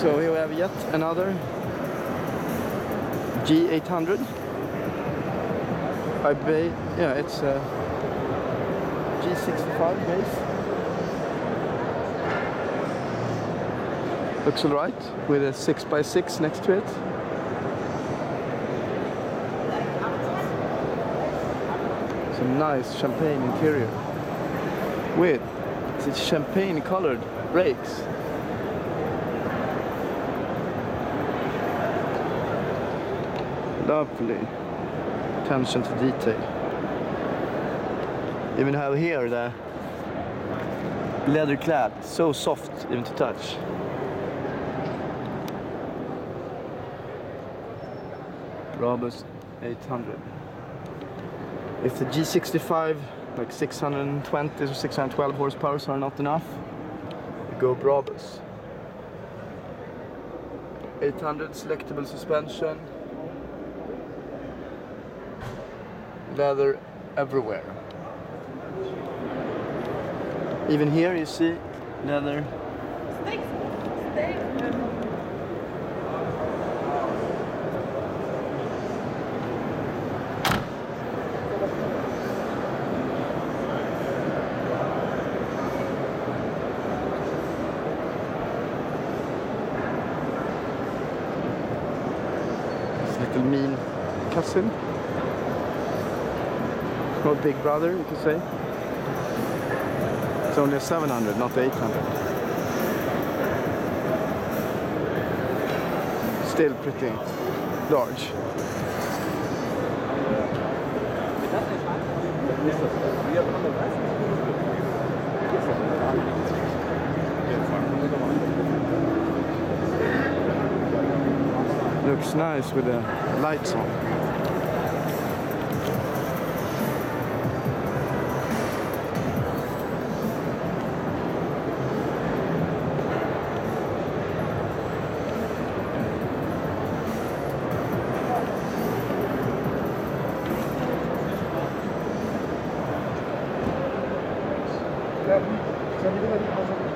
So here we have yet another G800. I ba yeah, it's a G65 base. Looks alright with a 6x6 next to it. Some nice champagne interior with it's champagne colored brakes. Lovely attention to detail. Even have here the leather clad, so soft even to touch. Brabus 800. If the G65 like 620 or 612 horsepower are not enough, go Brabus. 800 selectable suspension. Leather everywhere. Even here you see leather. This little mean cousin. Not big brother, you could say. It's only a 700, not 800. Still pretty large. Looks nice with the lights on. Ja, ich habe wieder mal die Pause.